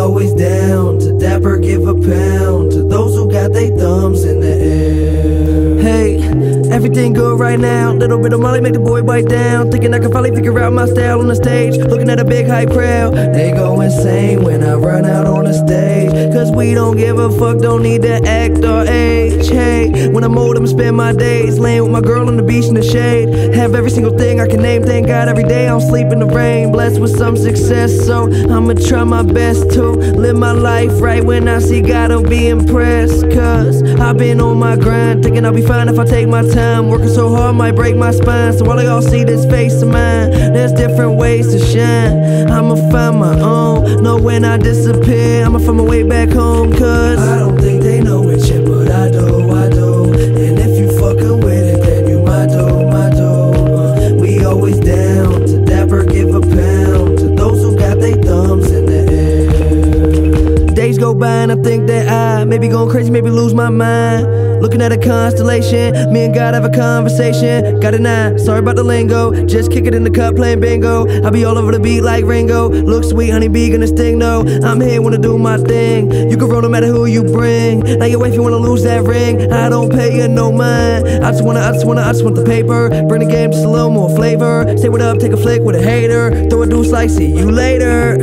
always down to dapper, give a pound to those who got their thumbs in the air. Everything good right now. Little bit of money make the boy bite down. Thinking I can finally figure out my style on the stage. Looking at a big hype crowd. They go insane when I run out on the stage. Cause we don't give a fuck, don't need to act or age. Hey, when I'm old, I'ma spend my days laying with my girl on the beach in the shade. Have every single thing I can name, thank God every day I don't sleep in the rain. Blessed with some success, so I'ma try my best to live my life right when I see God, I'll be impressed. Cause I've been on my grind, thinking I'll be fine if I take my time. Working so hard might break my spine, so while I all see this face of mine, there's different ways to shine. I'ma find my own, know when I disappear, I'ma find my way back home. Cause I don't think they know it yet, but I do, I go by and I think that I maybe going crazy, maybe lose my mind. Looking at a constellation, me and God have a conversation. Got a nine, sorry about the lingo. Just kick it in the cup, playing bingo. I be all over the beat like Ringo. Look sweet, honey bee, gonna sting no. I'm here, wanna do my thing. You can roll no matter who you bring. Now your wife, you wanna lose that ring. I don't pay you no mind. I just wanna, I just wanna, I just want the paper. Bring the game just a little more flavor. Say what up, take a flick with a hater. Throw a deuce like, see you later.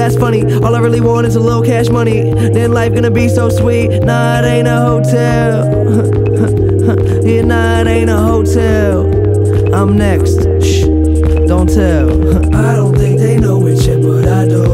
That's funny. All I really want is a little cash money. Then life gonna be so sweet. Nah, it ain't a hotel. yeah, nah, it ain't a hotel. I'm next. Shh, don't tell. I don't think they know it yet, but I do.